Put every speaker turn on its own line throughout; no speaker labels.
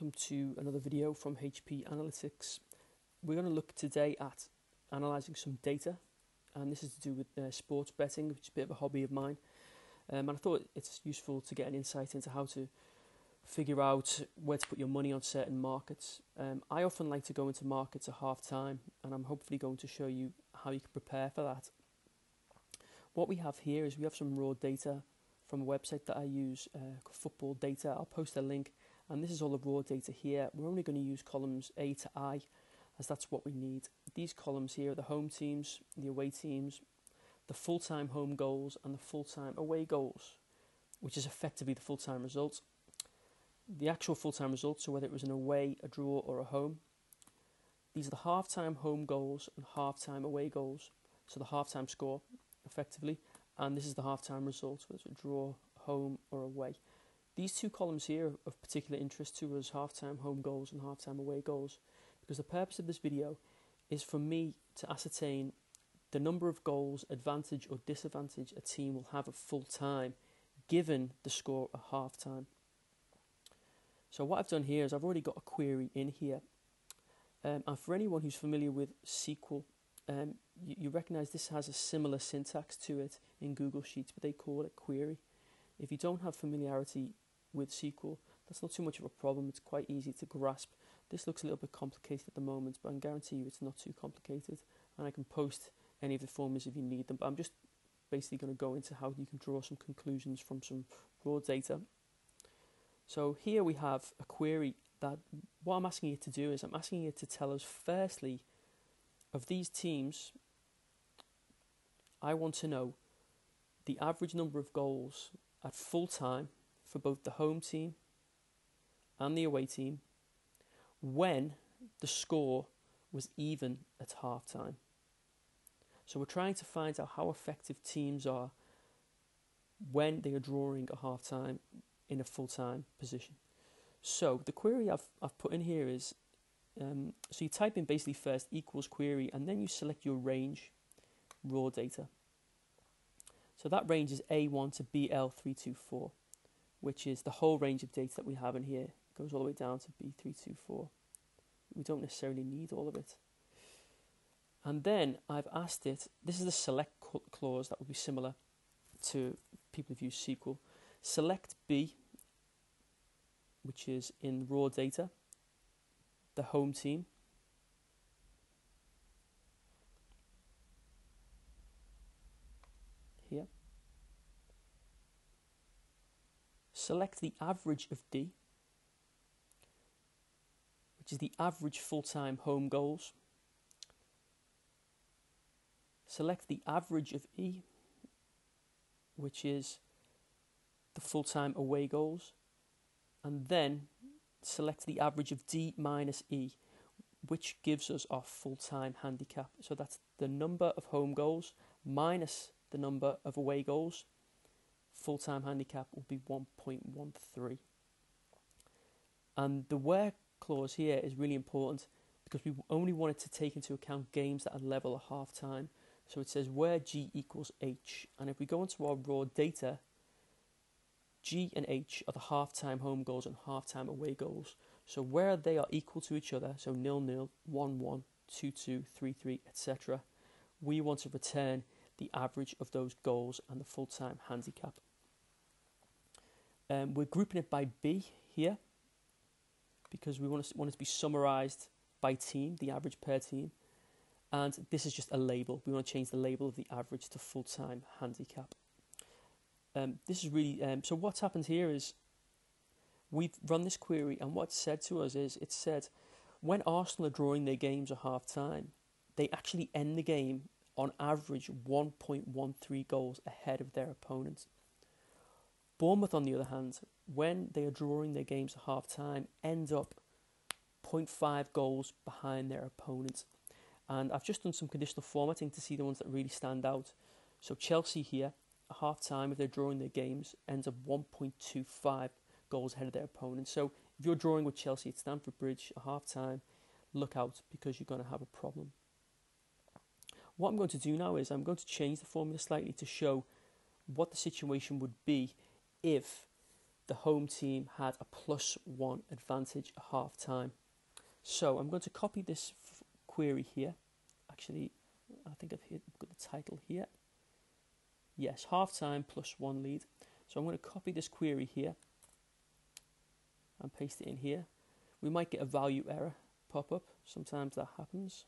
welcome to another video from HP Analytics. We're going to look today at analysing some data and this is to do with uh, sports betting which is a bit of a hobby of mine um, and I thought it's useful to get an insight into how to figure out where to put your money on certain markets. Um, I often like to go into markets at half time and I'm hopefully going to show you how you can prepare for that. What we have here is we have some raw data from a website that I use, uh, Football Data. I'll post a link and this is all the raw data here. We're only going to use columns A to I as that's what we need. These columns here are the home teams, the away teams, the full-time home goals and the full-time away goals, which is effectively the full-time result. The actual full-time results, so whether it was an away, a draw or a home. These are the half-time home goals and half-time away goals, so the half-time score, effectively, and this is the half-time result, whether it's a draw, home or away. These two columns here are of particular interest to us, half-time home goals and half-time away goals, because the purpose of this video is for me to ascertain the number of goals, advantage or disadvantage a team will have at full time given the score at half time. So what I've done here is I've already got a query in here. Um, and for anyone who's familiar with SQL, um, you, you recognize this has a similar syntax to it in Google Sheets, but they call it query. If you don't have familiarity with SQL, that's not too much of a problem. It's quite easy to grasp. This looks a little bit complicated at the moment, but I can guarantee you it's not too complicated. And I can post any of the formulas if you need them. But I'm just basically going to go into how you can draw some conclusions from some raw data. So here we have a query that what I'm asking it to do is I'm asking it to tell us firstly of these teams I want to know the average number of goals at full time for both the home team and the away team when the score was even at half time. So we're trying to find out how effective teams are when they are drawing a half time in a full time position. So the query I've, I've put in here is um, so you type in basically first equals query and then you select your range raw data. So that range is A1 to BL324, which is the whole range of data that we have in here. It goes all the way down to B324. We don't necessarily need all of it. And then I've asked it, this is the select clause that would be similar to people who've used SQL. Select B, which is in raw data, the home team. Here. Select the average of D, which is the average full-time home goals select the average of E, which is the full-time away goals, and then select the average of D minus E, which gives us our full-time handicap. So that's the number of home goals minus the number of away goals. Full-time handicap will be 1.13. And the where clause here is really important because we only wanted to take into account games that are level at half time. So it says where G equals H. And if we go into our raw data, G and H are the half-time home goals and half-time away goals. So where they are equal to each other, so nil nil, one one, two two, three three, etc., we want to return the average of those goals and the full-time handicap. Um, we're grouping it by B here because we want, to, want it to be summarized by team, the average per team and this is just a label. We want to change the label of the average to full-time handicap. Um, this is really um, so. What's happened here is we've run this query, and what's said to us is it said when Arsenal are drawing their games at half time, they actually end the game on average 1.13 goals ahead of their opponent. Bournemouth, on the other hand, when they are drawing their games at half time, end up 0.5 goals behind their opponents. And I've just done some conditional formatting to see the ones that really stand out. So Chelsea here, at half time, if they're drawing their games, ends up 1.25 goals ahead of their opponent. So if you're drawing with Chelsea at Stamford Bridge at half time, look out because you're going to have a problem. What I'm going to do now is I'm going to change the formula slightly to show what the situation would be if the home team had a plus one advantage at half time. So I'm going to copy this f- query here. Actually, I think I've hit, got the title here. Yes, half time plus one lead. So I'm going to copy this query here and paste it in here. We might get a value error pop up. Sometimes that happens.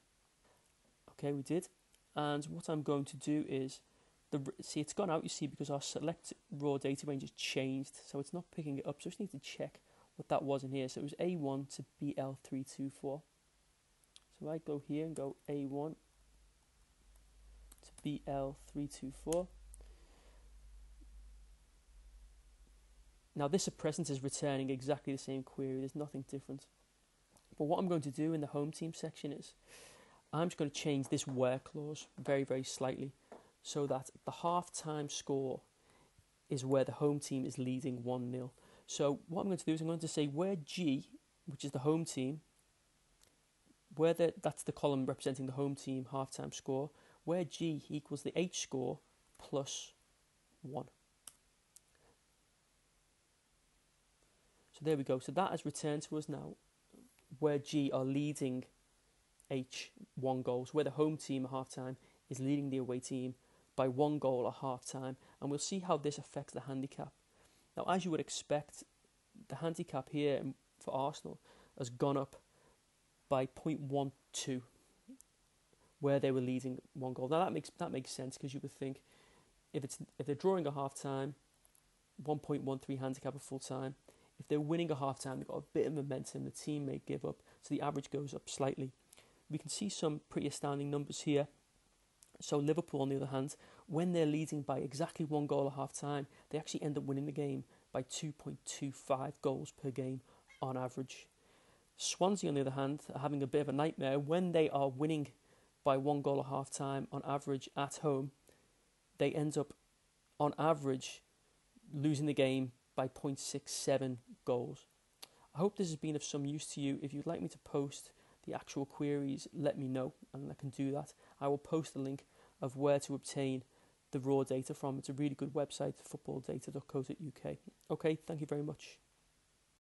Okay, we did. And what I'm going to do is the see it's gone out you see because our select raw data range has changed so it's not picking it up so I just need to check what that was in here. So it was A1 to BL324 so I go here and go A1 to BL324 now this at present is returning exactly the same query there's nothing different. But what I'm going to do in the home team section is I'm just going to change this where clause very very slightly so that the half-time score is where the home team is leading 1-0. So what I'm going to do is I'm going to say where G, which is the home team, where the, that's the column representing the home team half-time score, where G equals the H score plus 1. So there we go. So that has returned to us now where G are leading H one goals, where the home team at half-time is leading the away team by one goal at half time, and we'll see how this affects the handicap. Now, as you would expect, the handicap here for Arsenal has gone up by 0.12, where they were leading one goal. Now that makes that makes sense because you would think if it's if they're drawing a half time, 1.13 handicap at full time. If they're winning a half time, they've got a bit of momentum. The team may give up, so the average goes up slightly. We can see some pretty astounding numbers here. So Liverpool, on the other hand, when they're leading by exactly one goal at half time, they actually end up winning the game by 2.25 goals per game on average. Swansea, on the other hand, are having a bit of a nightmare when they are winning by one goal at half time on average at home. They end up, on average, losing the game by 0.67 goals. I hope this has been of some use to you. If you'd like me to post the actual queries, let me know and I can do that. I will post the link of where to obtain the raw data from. It's a really good website, footballdata.co.uk. Okay, thank you very much.